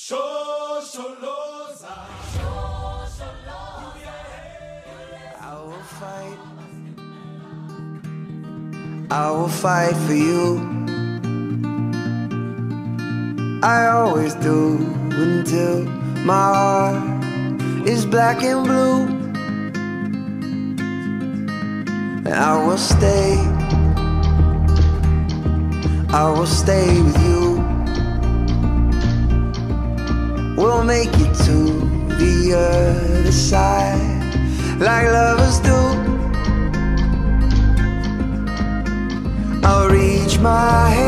I will fight. I will fight for you. I always do until my heart is black and blue. And I will stay. I will stay with you. Make it to the other side like lovers do. I'll reach my hands